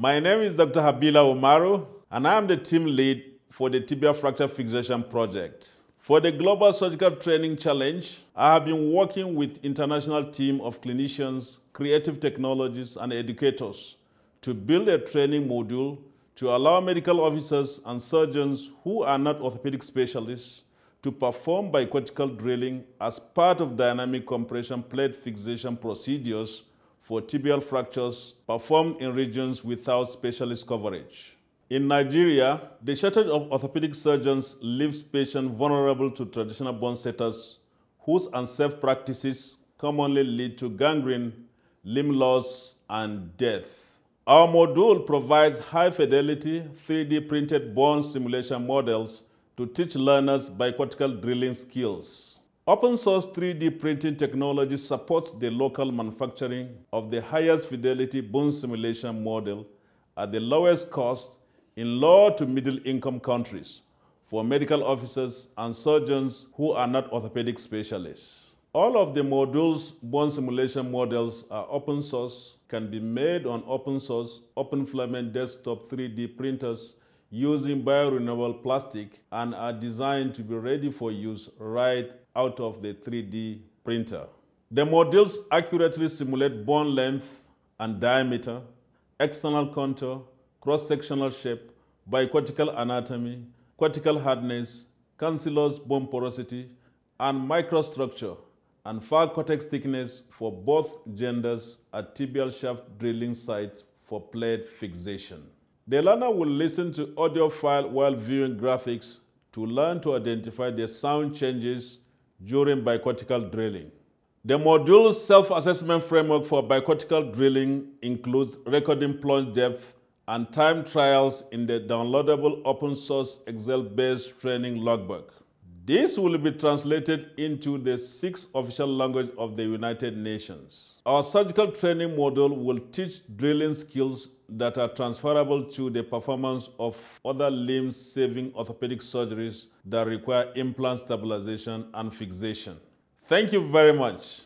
My name is Dr. Habila Umaru, and I am the team lead for the tibia fracture fixation project. For the Global Surgical Training Challenge, I have been working with international team of clinicians, creative technologists, and educators to build a training module to allow medical officers and surgeons who are not orthopedic specialists to perform bicortical drilling as part of dynamic compression plate fixation procedures for tibial fractures performed in regions without specialist coverage. In Nigeria, the shortage of orthopedic surgeons leaves patients vulnerable to traditional bone setters whose unsafe practices commonly lead to gangrene, limb loss, and death. Our module provides high-fidelity 3D printed bone simulation models to teach learners bicortical drilling skills. Open source 3D printing technology supports the local manufacturing of the highest fidelity bone simulation model at the lowest cost in low to middle income countries for medical officers and surgeons who are not orthopedic specialists. All of the modules bone simulation models are open source, can be made on open source, open filament desktop 3D printers using biorenewable plastic and are designed to be ready for use right out of the 3D printer. The modules accurately simulate bone length and diameter, external contour, cross-sectional shape, bicortical anatomy, cortical hardness, cancellous bone porosity, and microstructure and far cortex thickness for both genders at tibial shaft drilling sites for plate fixation. The learner will listen to audio file while viewing graphics to learn to identify the sound changes during bicortical drilling. The module's self-assessment framework for bicortical drilling includes recording plunge depth and time trials in the downloadable open source Excel-based training logbook. This will be translated into the six official language of the United Nations. Our surgical training module will teach drilling skills that are transferable to the performance of other limb-saving orthopedic surgeries that require implant stabilization and fixation. Thank you very much.